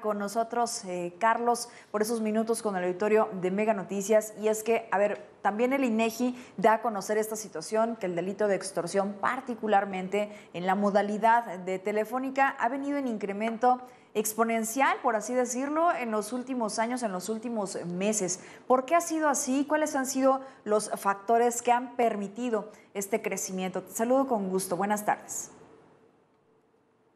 con nosotros, eh, Carlos, por esos minutos con el auditorio de Mega Noticias. Y es que, a ver, también el INEGI da a conocer esta situación, que el delito de extorsión, particularmente en la modalidad de telefónica, ha venido en incremento exponencial, por así decirlo, en los últimos años, en los últimos meses. ¿Por qué ha sido así? ¿Cuáles han sido los factores que han permitido este crecimiento? Te saludo con gusto. Buenas tardes.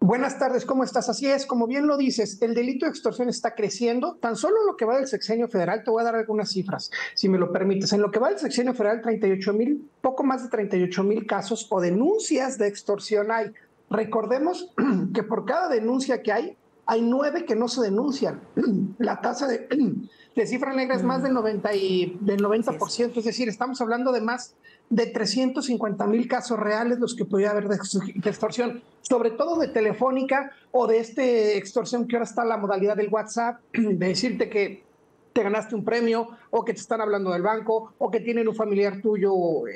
Buenas tardes, ¿cómo estás? Así es, como bien lo dices, el delito de extorsión está creciendo. Tan solo en lo que va del sexenio federal, te voy a dar algunas cifras, si me lo permites. En lo que va del sexenio federal, 38 mil, poco más de 38 mil casos o denuncias de extorsión hay. Recordemos que por cada denuncia que hay, hay nueve que no se denuncian. La tasa de, de cifra negra es más del 90%, y, del 90%, es decir, estamos hablando de más de 350 mil casos reales los que podría haber de, extorsión, sobre todo de telefónica o de este extorsión que ahora está en la modalidad del WhatsApp, de decirte que te ganaste un premio o que te están hablando del banco o que tienen un familiar tuyo eh,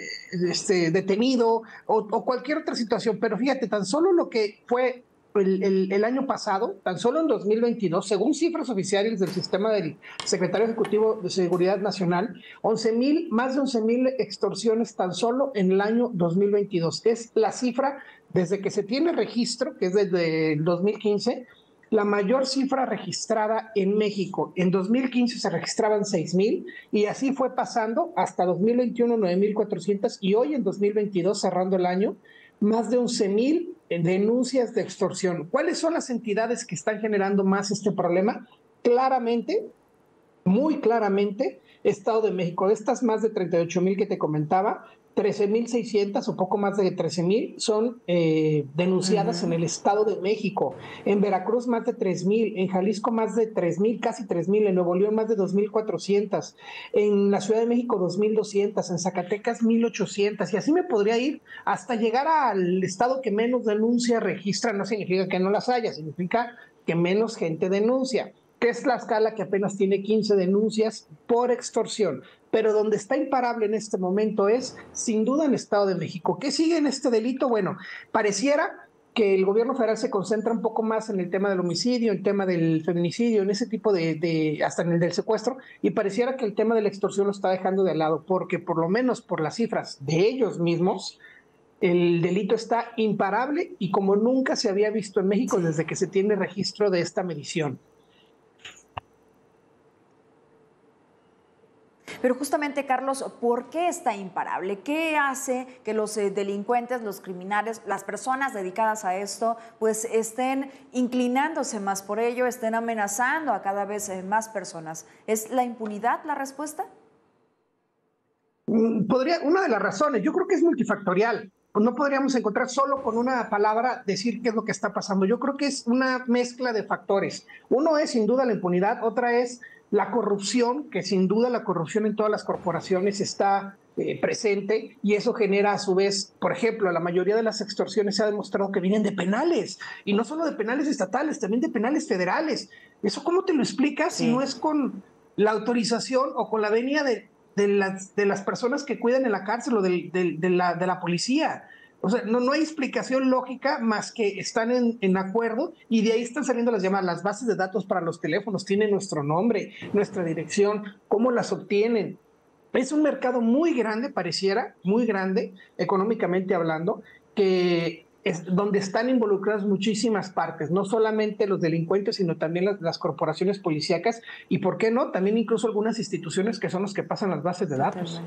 este, detenido o, o cualquier otra situación. Pero fíjate, tan solo lo que fue el, año pasado, tan solo en 2022, según cifras oficiales del sistema del secretario ejecutivo de Seguridad Nacional, 11 mil, más de 11 mil extorsiones tan solo en el año 2022. Es la cifra desde que se tiene registro, que es desde el 2015, la mayor cifra registrada en México. En 2015 se registraban 6 mil y así fue pasando hasta 2021 9.400 y hoy en 2022 cerrando el año más de 11 mil denuncias de extorsión. ¿Cuáles son las entidades que están generando más este problema? Claramente, muy claramente, Estado de México. Estas más de 38 mil que te comentaba, 13.600 o poco más de 13.000 son eh, denunciadas en el Estado de México. En Veracruz más de 3.000, en Jalisco más de 3.000, casi 3.000, en Nuevo León más de 2.400, en la Ciudad de México 2.200, en Zacatecas 1.800 y así me podría ir hasta llegar al estado que menos denuncia registra. No significa que no las haya, significa que menos gente denuncia que es la escala que apenas tiene 15 denuncias por extorsión pero donde está imparable en este momento es sin duda el Estado de México. ¿Qué sigue en este delito? Bueno, pareciera que el gobierno federal se concentra un poco más en el tema del homicidio, el tema del feminicidio, en ese tipo de, hasta en el del secuestro, y pareciera que el tema de la extorsión lo está dejando de lado, porque por lo menos por las cifras de ellos mismos, el delito está imparable y como nunca se había visto en México desde que se tiene registro de esta medición. Pero justamente, Carlos, ¿por qué está imparable? ¿Qué hace que los eh, delincuentes, los criminales, las personas dedicadas a esto, pues estén inclinándose más por ello, estén amenazando a cada vez eh, más personas? ¿Es la impunidad la respuesta? Mm, podría, una de las razones, yo creo que es multifactorial. No podríamos encontrar solo con una palabra decir qué es lo que está pasando. Yo creo que es una mezcla de factores. Uno es sin duda la impunidad, otra es la corrupción, que sin duda la corrupción en todas las corporaciones está eh, presente y eso genera a su vez, por ejemplo, la mayoría de las extorsiones se ha demostrado que vienen de penales y no solo de penales estatales, también de penales federales. ¿Eso cómo te lo explicas si no es con la autorización o con la venia de, de, las, de las personas que cuidan en la cárcel o de, la, de la policía? O sea, no, no hay explicación lógica más que están en, en, acuerdo y de ahí están saliendo las llamadas. Las bases de datos para los teléfonos tienen nuestro nombre, nuestra dirección, cómo las obtienen. Es un mercado muy grande, pareciera, muy grande, económicamente hablando, que es donde están involucradas muchísimas partes, no solamente los delincuentes, sino también las, las corporaciones policíacas y, ¿por qué no? También incluso algunas instituciones que son los que pasan las bases de datos.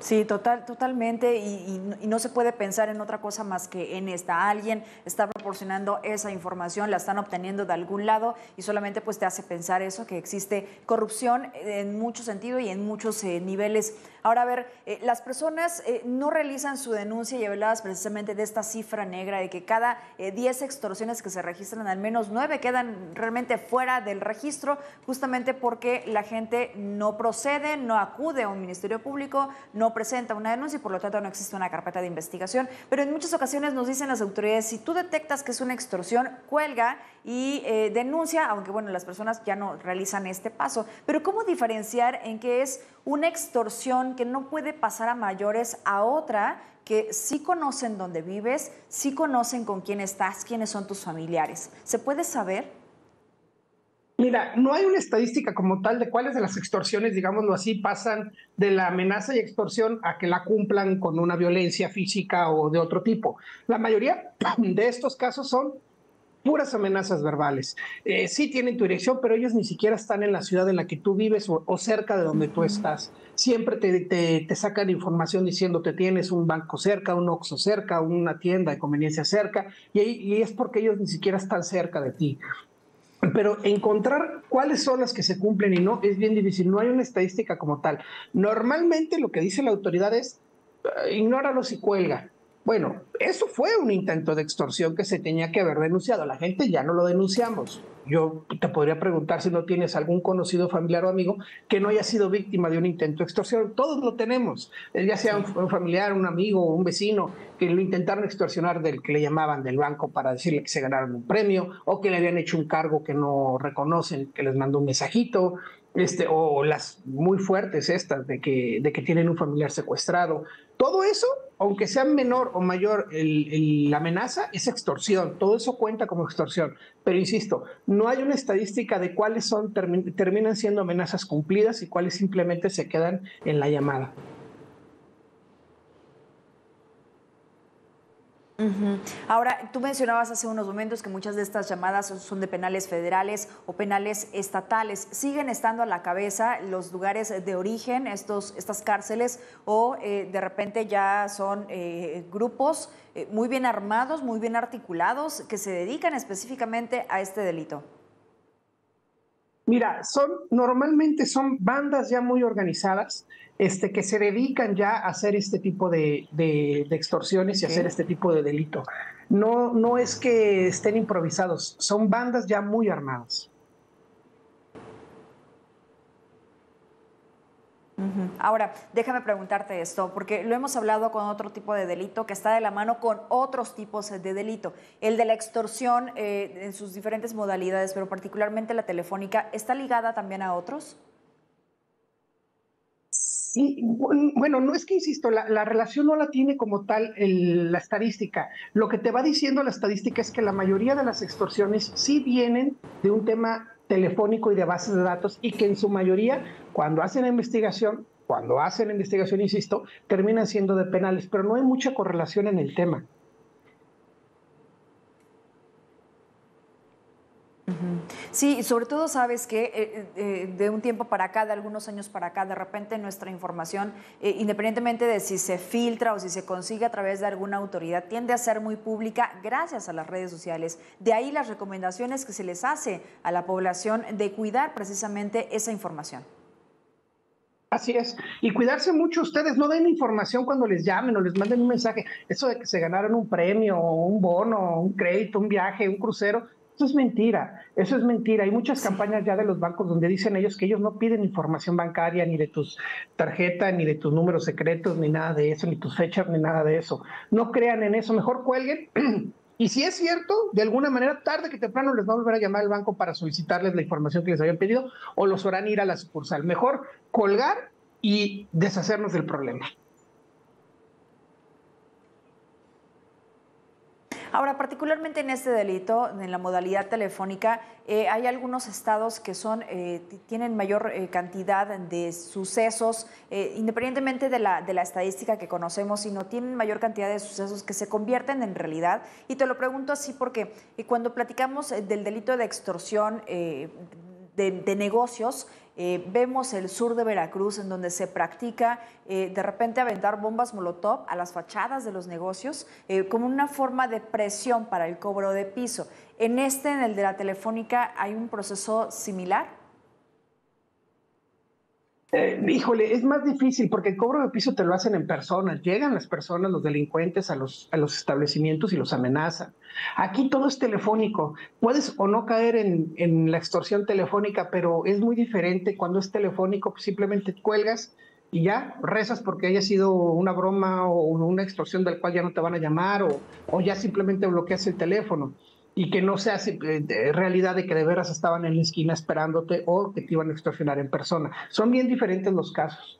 Sí, total, totalmente, y, no se puede pensar en otra cosa más que en esta. Alguien está proporcionando esa información, la están obteniendo de algún lado y solamente pues te hace pensar eso, que existe corrupción en mucho sentido y en muchos eh, niveles. Ahora, a ver, eh, las personas eh, no realizan su denuncia y habladas precisamente de esta cifra negra, de que cada 10 extorsiones que se registran, al menos 9 quedan realmente fuera del registro, justamente porque la gente no procede, no acude a un ministerio público, no presenta una denuncia y por lo tanto no existe una carpeta de investigación. Pero en muchas ocasiones nos dicen las autoridades, si tú detectas que es una extorsión, cuelga y eh, denuncia, aunque bueno, las personas ya no realizan este paso. Pero ¿cómo diferenciar en que es una extorsión que no puede pasar a mayores a otra que sí conocen dónde vives, sí conocen con quién estás, quiénes son tus familiares? ¿Se puede saber? Mira, no hay una estadística como tal de cuáles de las extorsiones, digámoslo así, pasan de la amenaza y extorsión a que la cumplan con una violencia física o de otro tipo. La mayoría de estos casos son puras amenazas verbales. Eh, sí tienen tu dirección, pero ellos ni siquiera están en la ciudad en la que tú vives o, cerca de donde tú estás. Siempre te, sacan información diciendo que tienes un banco cerca, un Oxxo cerca, una tienda de conveniencia cerca, y es porque ellos ni siquiera están cerca de ti. Pero encontrar cuáles son las que se cumplen y no es bien difícil. No hay una estadística como tal. Normalmente lo que dice la autoridad es uh, ignóralos y cuelga. Bueno, eso fue un intento de extorsión que se tenía que haber denunciado. La gente ya no lo denunciamos. Yo te podría preguntar si no tienes algún conocido familiar o amigo que no haya sido víctima de un intento de extorsión. Todos lo tenemos, eh, ya sea un, familiar, un amigo, un vecino, que lo intentaron extorsionar del que le llamaban del banco para decirle que se ganaron un premio o que le habían hecho un cargo que no reconocen, que les mandó un mensajito este, o las muy fuertes estas de que, de que tienen un familiar secuestrado. Todo eso, aunque sea menor o mayor la amenaza, es extorsión. Todo eso cuenta como extorsión. Pero insisto, no hay una estadística de cuáles son, terminan siendo amenazas cumplidas y cuáles simplemente se quedan en la llamada. Ahora, tú mencionabas hace unos momentos que muchas de estas llamadas son de penales federales o penales estatales. ¿Siguen estando a la cabeza los lugares de origen, estos, estas cárceles, o eh, de repente ya son eh, grupos eh, muy bien armados, muy bien articulados, que se dedican específicamente a este delito? Mira, son normalmente son bandas ya muy organizadas este, que se dedican ya a hacer este tipo de, extorsiones y hacer este tipo de delito. No, no es que estén improvisados, son bandas ya muy armadas. Ahora, déjame preguntarte esto, porque lo hemos hablado con otro tipo de delito que está de la mano con otros tipos de delito. El de la extorsión eh, en sus diferentes modalidades, pero particularmente la telefónica, ¿está ligada también a otros? Sí, bueno, no es que insisto, la, relación no la tiene como tal la estadística. Lo que te va diciendo la estadística es que la mayoría de las extorsiones sí vienen de un tema telefónico y de bases de datos y que en su mayoría, cuando hacen investigación, cuando hacen investigación, insisto, terminan siendo de penales, pero no hay mucha correlación en el tema. Sí, sobre todo sabes que eh, eh, eh, de un tiempo para acá, de algunos años para acá, de repente nuestra información, independientemente de si se filtra o si se consigue a través de alguna autoridad, tiende a ser muy pública gracias a las redes sociales. De ahí las recomendaciones que se les hace a la población de cuidar precisamente esa información. Así es. Y cuidarse mucho ustedes, no den información cuando les llamen o les manden un mensaje. Eso de que se ganaron un premio, un bono, un crédito, un viaje, un crucero, eso es mentira, eso es mentira. Hay muchas campañas ya de los bancos donde dicen ellos que ellos no piden información bancaria, ni de tus tarjetas, ni de tus números secretos, ni nada de eso, ni tus fechas, ni nada de eso. No crean en eso, mejor cuelguen. Y si es cierto, de alguna manera, tarde que temprano les va a volver a llamar al banco para solicitarles la información que les habían pedido o los harán ir a la sucursal. Mejor colgar y deshacernos del problema. Ahora, particularmente en este delito, en la modalidad telefónica, eh, hay algunos estados que son, eh, tienen mayor eh, cantidad de sucesos, independientemente de la, de la estadística que conocemos, sino tienen mayor cantidad de sucesos que se convierten en realidad. Y te lo pregunto así porque cuando platicamos del delito de extorsión, de, negocios. Eh, vemos el sur de Veracruz en donde se practica eh, de repente aventar bombas molotov a las fachadas de los negocios eh, como una forma de presión para el cobro de piso. En este, en el de la telefónica, hay un proceso similar. Eh, híjole, es más difícil porque el cobro de piso te lo hacen en personas. Llegan las personas, los delincuentes, a los, a los establecimientos y los amenazan. Aquí todo es telefónico. Puedes o no caer en, en la extorsión telefónica, pero es muy diferente cuando es telefónico. Pues simplemente cuelgas y ya rezas porque haya sido una broma o una extorsión del cual ya no te van a llamar o, o ya simplemente bloqueas el teléfono y que no sea eh, realidad de que de veras estaban en la esquina esperándote o que te iban a extorsionar en persona. Son bien diferentes los casos.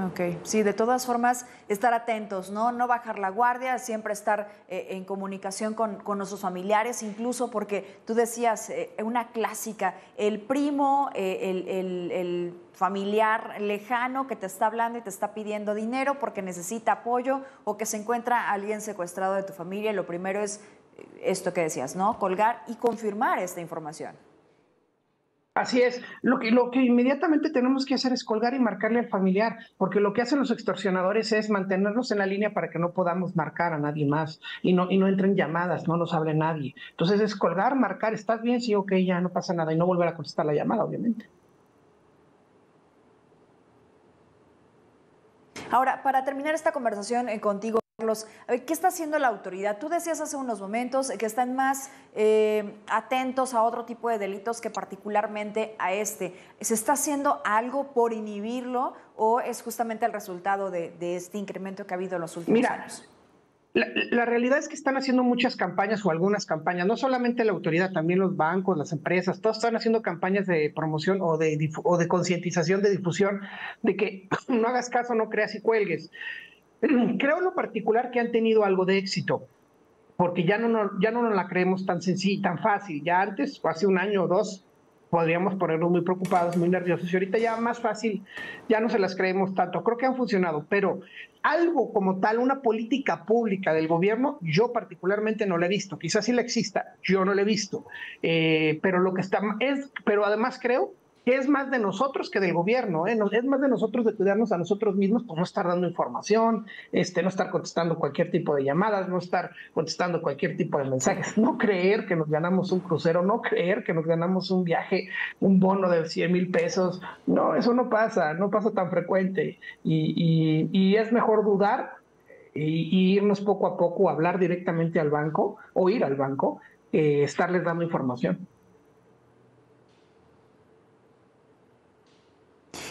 Ok, sí, de todas formas, estar atentos, ¿no? No bajar la guardia, siempre estar eh, en comunicación con, nuestros familiares, incluso porque tú decías, eh, una clásica, el primo, eh, el, familiar lejano que te está hablando y te está pidiendo dinero porque necesita apoyo o que se encuentra alguien secuestrado de tu familia, lo primero es esto que decías, ¿no? Colgar y confirmar esta información. Así es, lo que, lo que inmediatamente tenemos que hacer es colgar y marcarle al familiar, porque lo que hacen los extorsionadores es mantenernos en la línea para que no podamos marcar a nadie más y no, y no entren llamadas, no nos hable nadie. Entonces es colgar, marcar, ¿estás bien? Sí, ok, ya no pasa nada y no volver a contestar la llamada, obviamente. Ahora, para terminar esta conversación eh, contigo, Carlos, ¿qué está haciendo la autoridad? Tú decías hace unos momentos que están más eh, atentos a otro tipo de delitos que particularmente a este. ¿Se está haciendo algo por inhibirlo o es justamente el resultado de, este incremento que ha habido en los últimos años? La, la, realidad es que están haciendo muchas campañas o algunas campañas, no solamente la autoridad, también los bancos, las empresas, todos están haciendo campañas de promoción o de, o de concientización, de difusión, de que no hagas caso, no creas y cuelgues. Creo en lo particular que han tenido algo de éxito, porque ya no, ya no nos la creemos tan sencilla, tan fácil. Ya antes, o hace un año o dos, podríamos ponernos muy preocupados, muy nerviosos, y ahorita ya más fácil, ya no se las creemos tanto. Creo que han funcionado, pero algo como tal, una política pública del gobierno, yo particularmente no la he visto. Quizás sí la exista, yo no la he visto. Eh, pero lo que está es, pero además creo que es más de nosotros que del gobierno, ¿eh? es más de nosotros de cuidarnos a nosotros mismos, por no estar dando información, este, no estar contestando cualquier tipo de llamadas, no estar contestando cualquier tipo de mensajes, no creer que nos ganamos un crucero, no creer que nos ganamos un viaje, un bono de 100 mil pesos, no, eso no pasa, no pasa tan frecuente y, es mejor dudar y, irnos poco a poco hablar directamente al banco o ir al banco, eh, estarles dando información.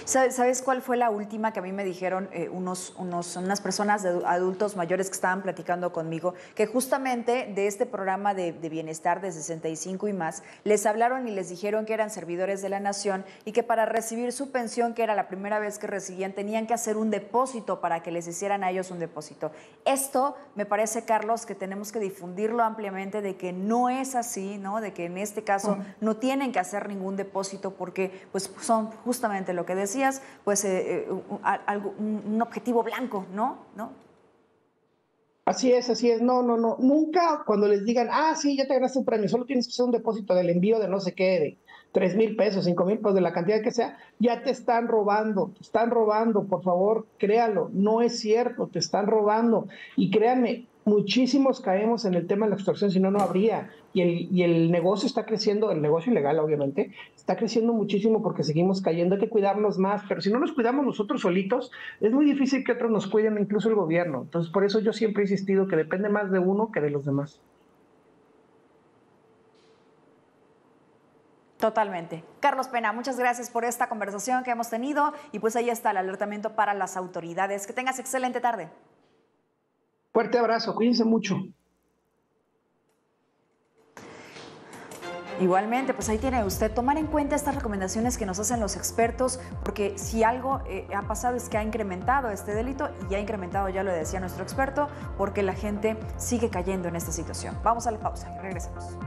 ¿Sabes cuál fue la última que a mí me dijeron eh, unos, unos, unas personas de adultos mayores que estaban platicando conmigo? Que justamente de este programa de, bienestar de 65 y más, les hablaron y les dijeron que eran servidores de la nación y que para recibir su pensión, que era la primera vez que recibían, tenían que hacer un depósito para que les hicieran a ellos un depósito. Esto me parece, Carlos, que tenemos que difundirlo ampliamente de que no es así, ¿no? De que en este caso no tienen que hacer ningún depósito porque pues son justamente lo que decía pues eh, eh, un, objetivo blanco, ¿no? ¿no? Así es, así es. No, no, no. Nunca cuando les digan, ah, sí, ya te ganaste un premio, solo tienes que hacer un depósito del envío de no sé qué, de tres mil pesos, cinco mil pesos, de la cantidad que sea, ya te están robando, te están robando, por favor, créalo, no es cierto, te están robando. Y créanme, muchísimos caemos en el tema de la extorsión, si no, no habría. Y el, y el negocio está creciendo, el negocio ilegal obviamente, está creciendo muchísimo porque seguimos cayendo, hay que cuidarnos más, pero si no nos cuidamos nosotros solitos, es muy difícil que otros nos cuiden, incluso el gobierno. Entonces, por eso yo siempre he insistido que depende más de uno que de los demás. Totalmente. Carlos Pena, muchas gracias por esta conversación que hemos tenido y pues ahí está el alertamiento para las autoridades. Que tengas excelente tarde. Fuerte abrazo, cuídense mucho. Igualmente, pues ahí tiene usted, tomar en cuenta estas recomendaciones que nos hacen los expertos, porque si algo eh, ha pasado es que ha incrementado este delito y ha incrementado, ya lo decía nuestro experto, porque la gente sigue cayendo en esta situación. Vamos a la pausa y regresamos.